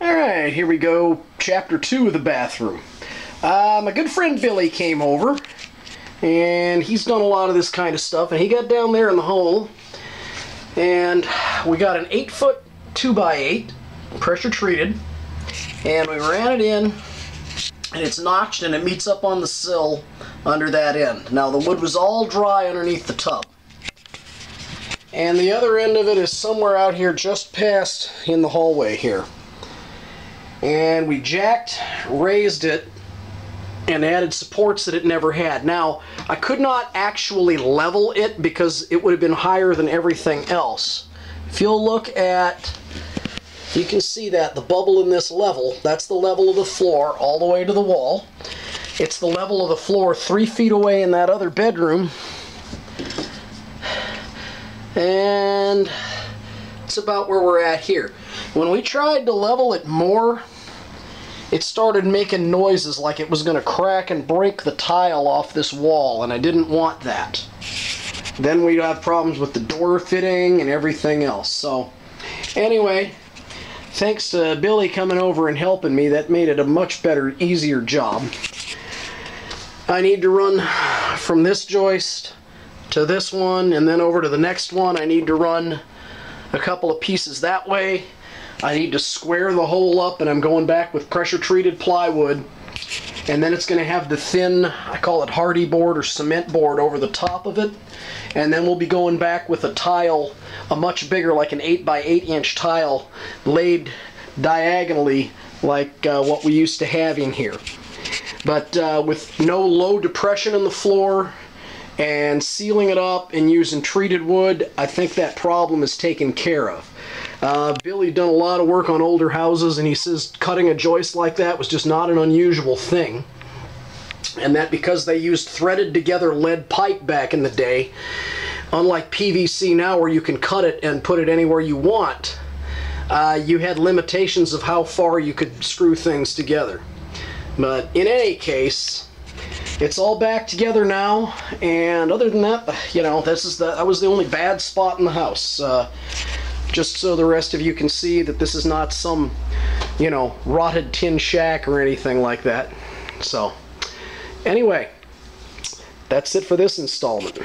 Alright, here we go. Chapter 2 of the bathroom. Uh, my good friend Billy came over, and he's done a lot of this kind of stuff, and he got down there in the hole, and we got an 8 foot 2x8, pressure treated, and we ran it in, and it's notched and it meets up on the sill under that end. Now the wood was all dry underneath the tub. And the other end of it is somewhere out here just past in the hallway here. And we jacked, raised it, and added supports that it never had. Now, I could not actually level it because it would have been higher than everything else. If you'll look at, you can see that the bubble in this level, that's the level of the floor all the way to the wall. It's the level of the floor three feet away in that other bedroom. And it's about where we're at here. When we tried to level it more, it started making noises like it was going to crack and break the tile off this wall, and I didn't want that. Then we'd have problems with the door fitting and everything else. So, anyway, thanks to Billy coming over and helping me, that made it a much better, easier job. I need to run from this joist to this one and then over to the next one. I need to run a couple of pieces that way. I need to square the hole up and I'm going back with pressure treated plywood and then it's going to have the thin, I call it Hardie board or cement board over the top of it and then we'll be going back with a tile, a much bigger like an 8 by 8 inch tile laid diagonally like uh, what we used to have in here. But uh, with no low depression in the floor and sealing it up and using treated wood, I think that problem is taken care of. Uh, Billy done a lot of work on older houses and he says cutting a joist like that was just not an unusual thing. And that because they used threaded together lead pipe back in the day, unlike PVC now where you can cut it and put it anywhere you want, uh, you had limitations of how far you could screw things together. But in any case, it's all back together now, and other than that, you know, this is the that was the only bad spot in the house. Uh, just so the rest of you can see that this is not some, you know, rotted tin shack or anything like that. So, anyway, that's it for this installment.